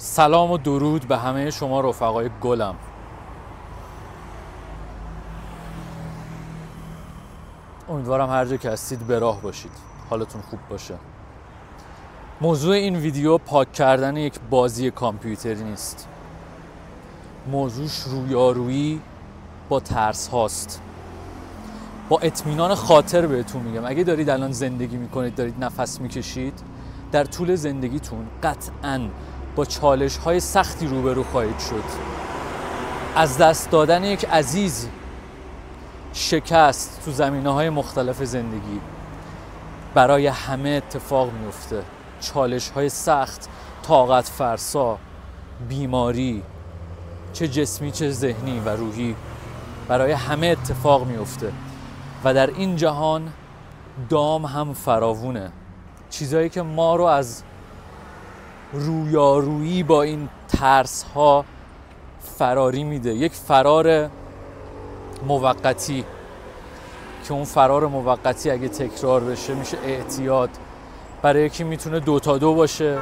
سلام و درود به همه شما رفقای گلم. امیدوارم هر جا که هستید به راه باشید. حالتون خوب باشه. موضوع این ویدیو پاک کردن یک بازی کامپیوتری نیست. موضوعش رویارویی با ترس هاست. با اطمینان خاطر بهتون میگم. اگه دارید الان زندگی می‌کنید دارید نفس می‌کشید در طول زندگیتون قطعا با چالش های سختی روبرو خواهید شد. از دست دادن یک عزیز شکست تو زمینه های مختلف زندگی. برای همه اتفاق میفته چالش های سخت طاقت فرسا بیماری چه جسمی چه ذهنی و روحی. برای همه اتفاق میفته و در این جهان دام هم فراوونه. چیزهایی که ما رو از رویارویی با این ترس ها فراری میده. یک فرار موقتی که اون فرار موقتی اگه تکرار بشه میشه اعتیاد. برای یکی می‌تونه دو تا دو باشه.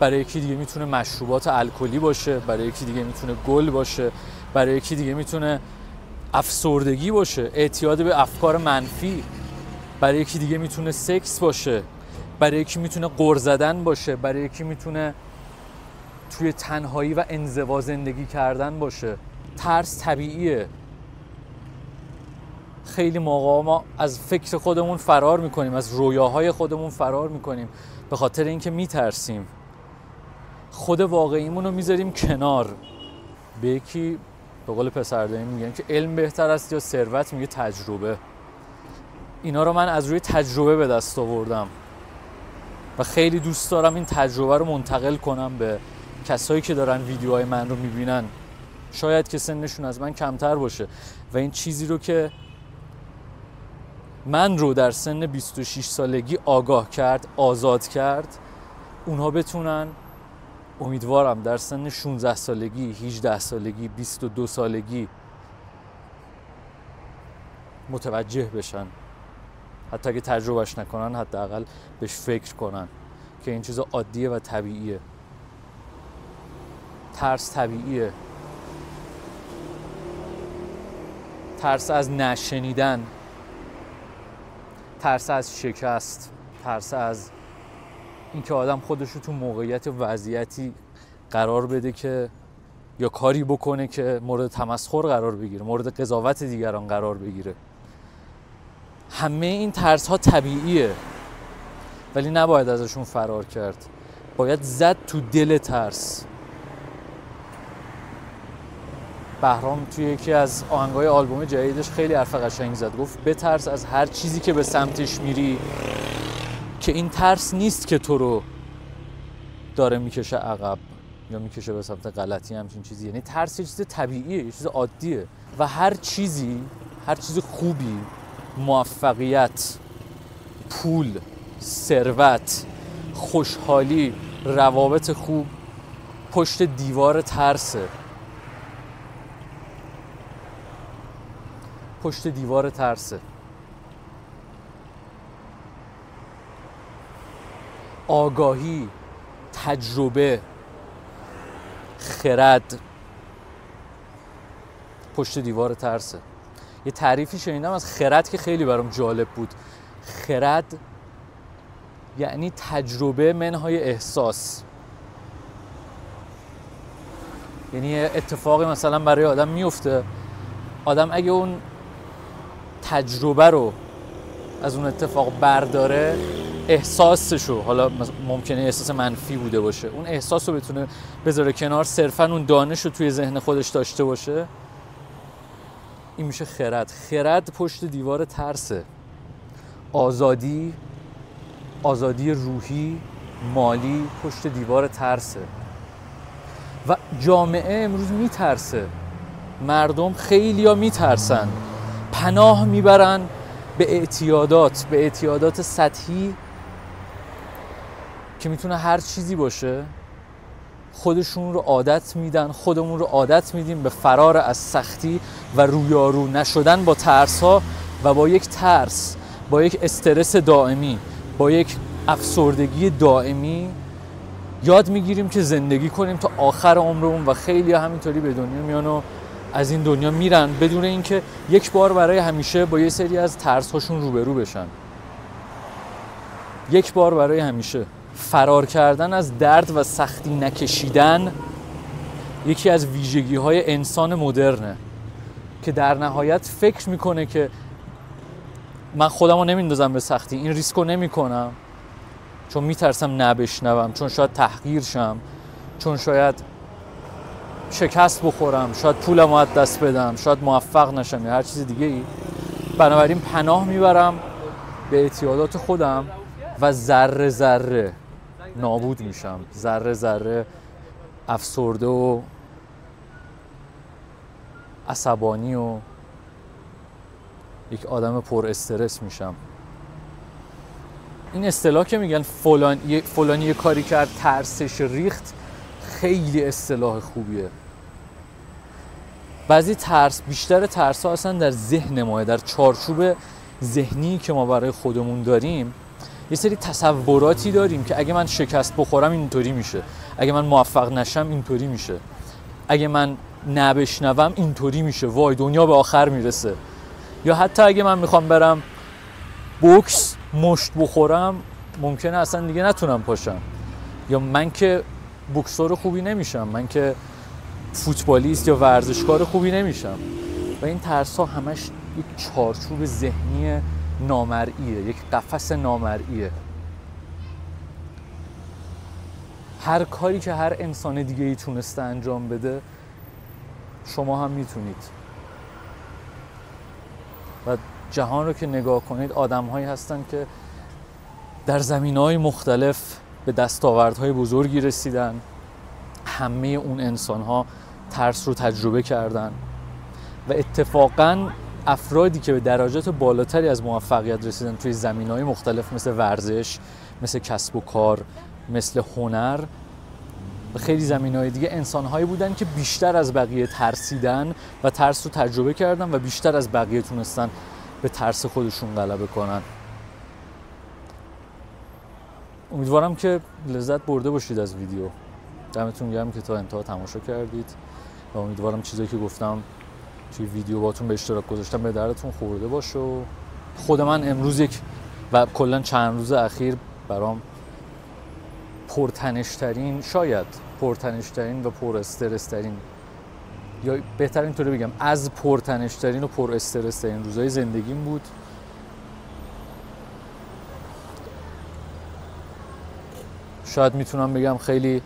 برای یکی دیگه می‌تونه مشروبات الکلی باشه. برای یکی دیگه می‌تونه گل باشه. برای یکی دیگه می‌تونه افسردگی باشه. اعتیاد به افکار منفی. برای یکی دیگه می‌تونه سکس باشه. برای یکی می‌تونه قر زدن باشه برای یکی می‌تونه توی تنهایی و انزوا زندگی کردن باشه. ترس طبیعیه. خیلی موقع ما از فکر خودمون فرار می‌کنیم از رویاهای خودمون فرار می‌کنیم. به خاطر اینکه میترسیم. خود واقعیمون رو می‌ذاریم کنار. به یکی به قول پسر میگن که علم بهتر است یا ثروت میگه تجربه. اینا رو من از روی تجربه به دست آوردم. و خیلی دوست دارم این تجربه رو منتقل کنم به کسایی که دارن ویدیوهای من رو می‌بینن. شاید که سنشون از من کمتر باشه. و این چیزی رو که من رو در سن 26 سالگی آگاه کرد آزاد کرد اونها بتونن امیدوارم در سن 16 سالگی 18 سالگی 22 سالگی متوجه بشن. حتی اگه تجربهش نکنن حداقل بهش فکر کنن که این چیز عادیه و طبیعیه. ترس طبیعیه. ترس از نشنیدن. ترس از شکست. ترس از اینکه آدم خودش رو تو موقعیت وضعیتی قرار بده که یا کاری بکنه که مورد تمسخر قرار بگیره مورد قضاوت دیگران قرار بگیره. همه این ترس ها طبیعیه. ولی نباید ازشون فرار کرد. باید زد تو دل ترس. بهرام توی یکی از آهنگای آلبوم جدیدش خیلی حرف قشنگ زد. گفت بترس از هر چیزی که به سمتش میری که این ترس نیست که تو رو داره می‌کشه عقب یا می‌کشه به سمت غلطی. همچین چیزی. یعنی ترس یه چیز طبیعیه یه چیز عادیه. و هر چیزی هر چیز خوبی موفقیت پول ثروت خوشحالی روابط خوب پشت دیوار ترسه. پشت دیوار ترسه. آگاهی تجربه خرد. پشت دیوار ترسه. یه تعریفی شنیدم از خرد که خیلی برام جالب بود. خرد یعنی تجربه منهای احساس. یعنی اتفاقی مثلا برای آدم میفته. آدم اگه اون تجربه رو از اون اتفاق برداره احساسشو حالا ممکنه احساس منفی بوده باشه. اون احساس رو بتونه بذاره کنار صرفا اون دانش رو توی ذهن خودش داشته باشه. این میشه خرد. خرد پشت دیوار ترسه. آزادی آزادی روحی مالی پشت دیوار ترسه. و جامعه امروز میترسه. مردم خیلی ها میترسن. پناه می‌برن به اعتیادات به اعتیادات سطحی که می‌تونه هر چیزی باشه. خودشون رو عادت میدن خودمون رو عادت میدیم به فرار از سختی و رویارو نشدن با ترس ها و با یک ترس با یک استرس دائمی با یک افسردگی دائمی. یاد می‌گیریم که زندگی کنیم تا آخر عمرمون و خیلی همینطوری به دنیا میان و از این دنیا میرن بدون اینکه یک بار برای همیشه با یه سری از ترس هاشون روبرو بشن. یک بار برای همیشه. فرار کردن از درد و سختی نکشیدن یکی از ویژگی های انسان مدرنه که در نهایت فکر می‌کنه که من خودم رو نمیندازم به سختی. این ریسک رو نمی‌کنم. چون میترسم نبشنوم چون شاید تحقیر شم چون شاید شکست بخورم شاید پولم از دست بدم شاید موفق نشم یا هر چیز دیگه ای بنابراین پناه می‌برم به اعتیادات خودم و ذره ذره نابود میشم. ذره ذره افسرده و عصبانی و یک آدم پر استرس میشم. این اصطلاح که میگن فلان فلانی یه کاری کرد ترسش ریخت خیلی اصطلاح خوبیه. بعضی ترس بیشتر ترس ها اصلا در ذهن ماه در چارچوب ذهنی که ما برای خودمون داریم یه سری تصوراتی داریم که اگه من شکست بخورم اینطوری میشه. اگه من موفق نشم اینطوری میشه. اگه من نبشنوم اینطوری میشه. وای دنیا به آخر می‌رسه. یا حتی اگه من می‌خوام برم بوکس مشت بخورم ممکنه اصلا دیگه نتونم پاشم. یا من که بوکسور خوبی نمیشم. من که فوتبالیست یا ورزشکار خوبی نمیشم. و این ترس ها همش یک چارچوب ذهنی نامرئیه یک قفس نامرئیه. هر کاری که هر انسان دیگه ای تونسته انجام بده شما هم می‌تونید. و جهان رو که نگاه کنید آدم هایی هستن که در زمین های مختلف به دستاوردهای بزرگی رسیدن. همه اون انسان ها ترس رو تجربه کردن. و اتفاقا افرادی که به درجات بالاتری از موفقیت رسیدن توی زمین های مختلف مثل ورزش مثل کسب و کار مثل هنر خیلی زمین های دیگه انسان هایی بودن که بیشتر از بقیه ترسیدن و ترس رو تجربه کردن و بیشتر از بقیه تونستن به ترس خودشون غلبه کنن. امیدوارم که لذت برده باشید از ویدیو. دمتون گرم که تا انتها تماشا کردید و امیدوارم چیزایی که گفتم توی ویدیو باتون به اشتراک گذاشتم به درتون خورده باشه و خود من امروز یک و کلا چند روز اخیر برام پرتنشترین شاید پرتنشترین و پر استرسترین یا بهتر اینطوری بگم از پرتنشترین و پر استرسترین روزای زندگیم بود. شاید می‌تونم بگم خیلی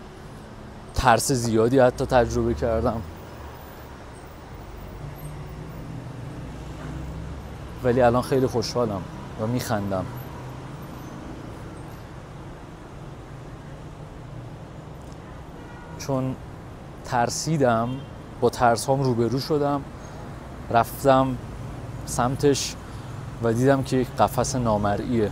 ترس زیادی حتی تجربه کردم. ولی الان خیلی خوشحالم و میخندم. چون ترسیدم با ترس هم روبرو شدم رفتم سمتش و دیدم که قفس نامرئیه.